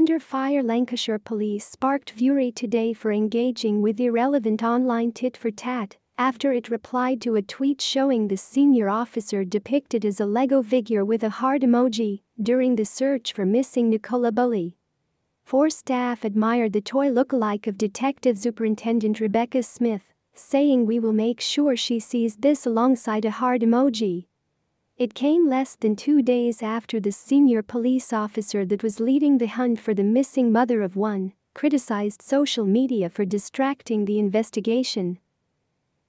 Under fire Lancashire police sparked fury today for engaging with irrelevant online tit for tat after it replied to a tweet showing the senior officer depicted as a Lego figure with a heart emoji during the search for missing Nicola Bulley. Four staff admired the toy lookalike of Detective Superintendent Rebecca Smith, saying we will make sure she sees this alongside a heart emoji. It came less than two days after the senior police officer that was leading the hunt for the missing mother of one criticized social media for distracting the investigation.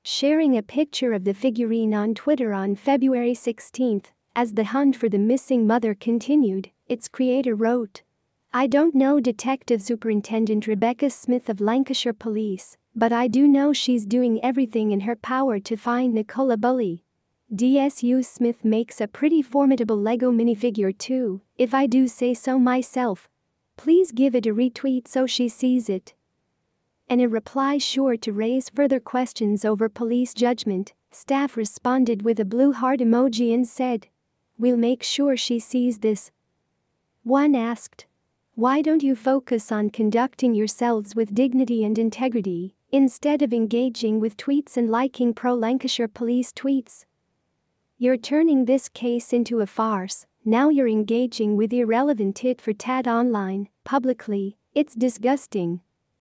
Sharing a picture of the figurine on Twitter on February 16, as the hunt for the missing mother continued, its creator wrote, I don't know Detective Superintendent Rebecca Smith of Lancashire Police, but I do know she's doing everything in her power to find Nicola Bulley. DSU Smith makes a pretty formidable Lego minifigure too, if I do say so myself. Please give it a retweet so she sees it. In a reply sure to raise further questions over police judgment, staff responded with a blue heart emoji and said, We'll make sure she sees this. One asked, Why don't you focus on conducting yourselves with dignity and integrity, instead of engaging with tweets and liking pro Lancashire police tweets? You're turning this case into a farce, now you're engaging with irrelevant tit for tat online, publicly, it's disgusting.